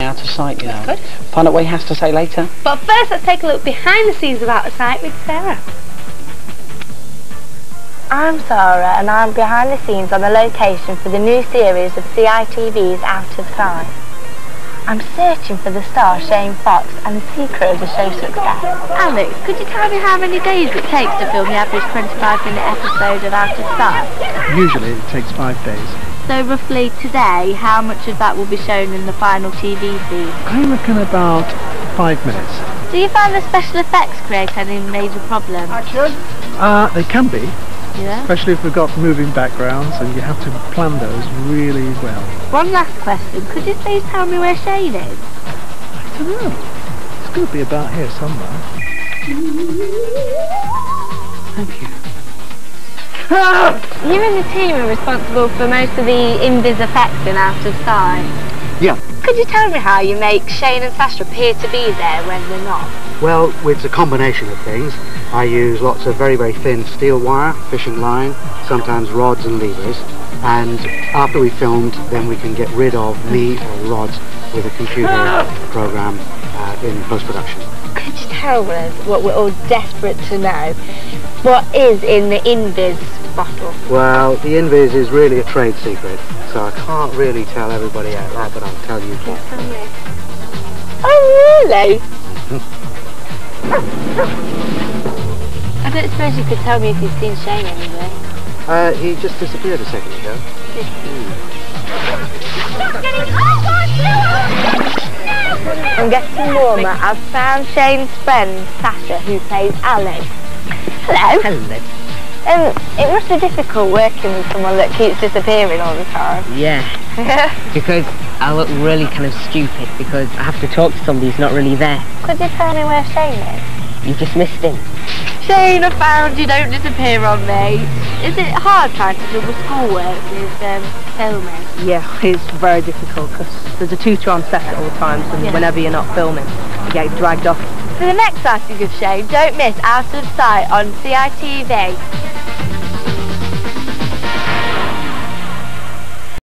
Out of sight, you know. Good. Find out what he has to say later. But first, let's take a look behind the scenes of Out of Sight with Sarah. I'm Sarah and I'm behind the scenes on the location for the new series of CITV's Out of Sight. I'm searching for the star Shane Fox and the secret of the show's success. Alex, could you tell me how many days it takes to film the average 25 minute episode of Out of Sight? Usually it takes five days. So roughly today, how much of that will be shown in the final TV scene? I reckon about five minutes. Do you find the special effects create any major problems? Uh, they can be, Yeah. especially if we've got moving backgrounds and you have to plan those really well. One last question. Could you please tell me where Shane is? I don't know. It's got to be about here somewhere. Thank you. You and the team are responsible for most of the invis effects in Out of Sight. Yeah. Could you tell me how you make Shane and Sasha appear to be there when they're not? Well, it's a combination of things. I use lots of very, very thin steel wire, fishing line, sometimes rods and levers. And after we filmed, then we can get rid of meat or rods with a computer program uh, in post-production. Tell us what we're all desperate to know? What is in the invis bottle? Well, the Invis is really a trade secret, so I can't really tell everybody out loud, but I'll tell you. What. Oh, really? I don't suppose you could tell me if you've seen Shane anywhere. Uh, he just disappeared a second ago. I'm getting warmer. I've found Shane's friend, Sasha, who plays Alex. Hello. Hello. Um, it must be difficult working with someone that keeps disappearing all the time. Yeah, because I look really kind of stupid because I have to talk to somebody who's not really there. Could you tell me where Shane is? You just missed him. Shane, I found you. Don't disappear on me. Is it hard trying to juggle schoolwork with um, filming? Yeah, it's very difficult because there's a tutor on set at all times and Yeah. whenever you're not filming, you get dragged off. For the next sighting of Shane, don't miss Out of Sight on CITV.